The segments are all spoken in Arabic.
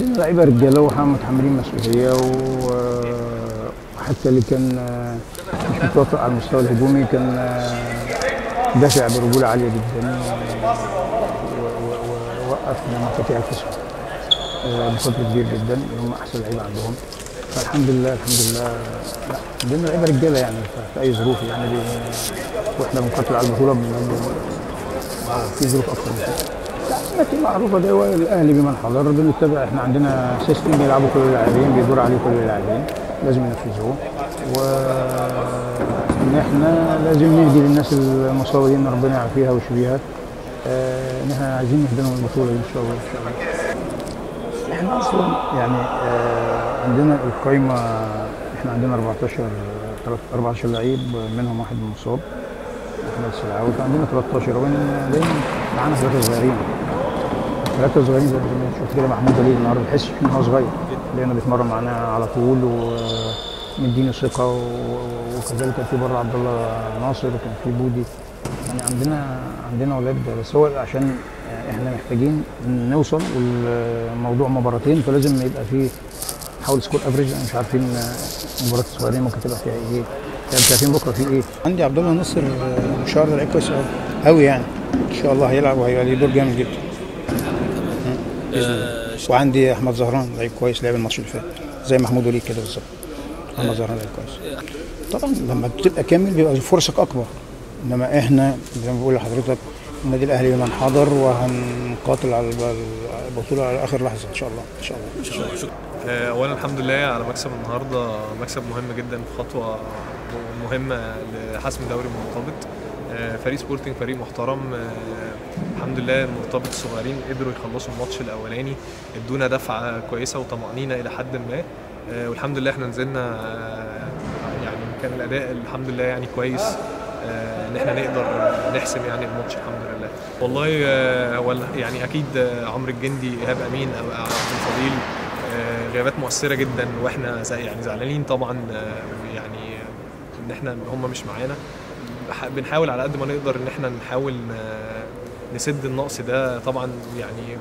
اللعيبه رجالة ومتحملين مسؤولية وحتى اللي كان آه، مش متوفق على المستوى الهجومي كان آه، دافع برجولة عالية جدا ووقف من مفاتيح الخصم آه، بقدر كبير جدا هم أحسن لعيبة عندهم. فالحمد لله الحمد لله لا عندنا لعيبة رجالة يعني في أي ظروف يعني وإحنا بنقاتل على البطولة آه، في ظروف أكتر من كده. التي معروفه هو الأهلي بمن حضر. بنتبع إحنا عندنا سيستم بيلعبوا كل اللاعبين بيدور عليه كل اللاعبين. لازم ينفذوه. و ان إحنا لازم نهدي للناس المصابه دي ان ربنا يعافيها ويشفيها. آه، ان إحنا عايزين نهدي لهم البطولة إن شاء الله إن شاء الله. إحنا أصلا يعني آه، عندنا القايمة إحنا عندنا 14 14 لعيب منهم واحد مصاب. أحمد السلعاوي فعندنا 13 وين دايما معانا ثلاثة صغيرين. ثلاثة صغيرين زي ما شفت كده محمود وليد النهارده تحس إن هو صغير. لأنه بيتمرن معانا على طول ومديني ثقة وكذلك كان في بره عبد الله ناصر وكان في بودي. يعني عندنا عندنا أولاد بس هو عشان إحنا محتاجين نوصل والموضوع مباراتين فلازم يبقى في حاول score average مش عارفين مباراة الصغيرين ممكن تبقى فيها إيه. يعني مش عارفين بكرة في إيه. عندي عبد الله نصر مشوار ده لعيب كويس قوي قوي يعني. إن شاء الله هيلعب وهيبقى ليه دور جامد جدا. وعندي أحمد زهران لعيب كويس لعب الماتش اللي فات. زي محمود وليد كده بالظبط. أحمد زهران لعيب كويس. طبعا لما بتبقى كامل بيبقى فرصك أكبر. إنما إحنا زي ما بقول لحضرتك النادي الأهلي من حضر وهنقاتل على البطولة على آخر لحظة إن شاء الله إن شاء الله, إن شاء الله. آه، اولا الحمد لله على مكسب النهارده. مكسب مهم جدا خطوة مهمة لحسم دوري آه، فريق سبورتنج فريق محترم. آه، الحمد لله المرتبط الصغيرين قدروا يخلصوا الماتش الأولاني ادونا دفعة كويسة وطمأنينة إلى حد ما آه، والحمد لله إحنا نزلنا آه، يعني كان الأداء الحمد لله يعني كويس آه، إن إحنا نقدر نحسم يعني الماتش الحمد لله. والله هو يعني أكيد عمرو الجندي إيهاب أمين عبد الفضيل غيابات مؤثرة جدا وإحنا يعني زعلانين طبعا يعني إن إحنا هم مش معانا. بنحاول على قد ما نقدر إن إحنا نحاول نسد النقص ده طبعا يعني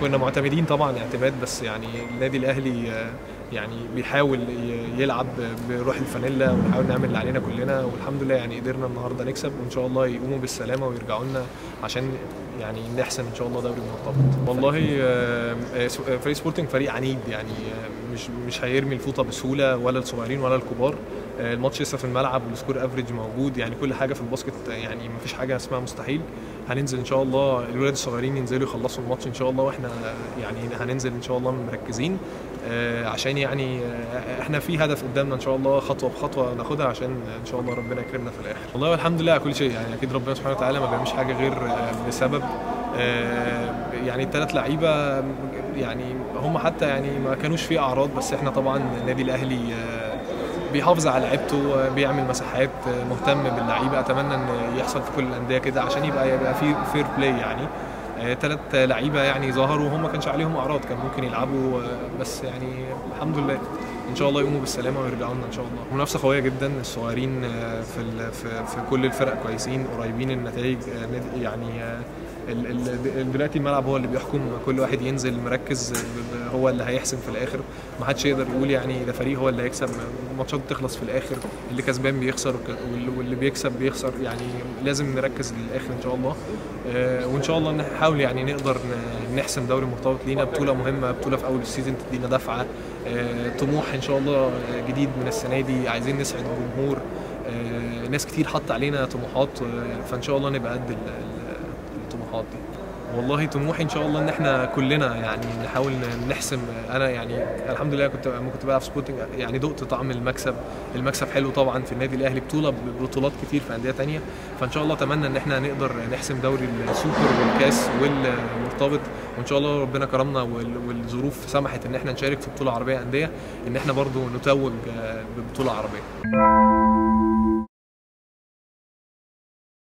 كنا معتمدين طبعا اعتماد بس يعني النادي الأهلي آه، يعني بيحاول يلعب بروح الفانيلا ونحاول نعمل اللي علينا كلنا والحمد لله يعني قدرنا النهارده نكسب وإن شاء الله يقوموا بالسلامة ويرجعوا لنا عشان يعني نحسم إن شاء الله دوري المرتبط والله آه، آه، آه، فريق سبورتنج فريق عنيد يعني مش مش هيرمي الفوطة بسهولة ولا الصغيرين ولا الكبار. الماتش لسه في الملعب وال score average موجود يعني كل حاجة في ال basket يعني ما فيش حاجة اسمها مستحيل. هننزل إن شاء الله الولاد الصغيرين ينزلوا يخلصوا الماتش إن شاء الله وإحنا يعني هننزل إن شاء الله مركزين آه، يعني آه، إحنا في هدف قدامنا إن شاء الله خطوة بخطوة ناخدها عشان إن شاء الله ربنا يكرمنا في الآخر. والله والحمد لله على كل شيء. يعني أكيد ربنا سبحانه وتعالى ما بيعملش حاجة غير آه، بسبب آه، يعني الثلاث لعيبة يعني هم حتى يعني ما كانوش في أعراض بس إحنا طبعا النادي الأهلي بيحافظ على لعيبته بيعمل مسحات مهتم باللعيبة. أتمنى إن يحصل في كل الأندية كده عشان يبقى يبقى في fair play يعني. ثلاث لعيبة يعني ظهروا وهم ما كانش عليهم أعراض كان ممكن يلعبوا آه، بس يعني الحمد لله إن شاء الله يقوموا بالسلامة ويرجعوا لنا إن شاء الله. منافسة قوية جدا الصغيرين آه، في في في كل الفرق كويسين قريبين النتائج آه، يعني آه، دلوقتي الملعب هو اللي بيحكم كل واحد ينزل مركز هو اللي هيحسم في الآخر. ما حدش يقدر يقول يعني ده فريق هو اللي هيكسب الماتشات بتخلص في الآخر اللي كسبان بيخسر واللي- بيكسب بيخسر. يعني لازم نركز للآخر إن شاء الله. آه، وإن شاء الله نحاول يعني نقدر نحسم دوري مرتبط لينا بطولة مهمة بطولة في أول ال season تدينا دفعة. آه، طموح إن شاء الله جديد من السنة دي. عايزين نسعد الجمهور. آه، ناس كتير حط علينا طموحات آه، فإن شاء الله نبقى قد ال- ال- الطموحات دي والله طموحي إن شاء الله إن إحنا كلنا يعني نحاول نحسم. أنا يعني الحمد لله كنت لما كنت بلعب في سبورتنج يعني دقت طعم المكسب. المكسب حلو طبعا في النادي الأهلي بطولة بطولات كتير في أندية تانية. فإن شاء الله أتمنى إن إحنا نقدر نحسم دوري السوبر والكاس والمرتبط. وإن شاء الله ربنا كرمنا وال- والظروف سمحت إن إحنا نشارك في بطولة عربية أندية إن إحنا برضو نتوج آه، ببطولة عربية.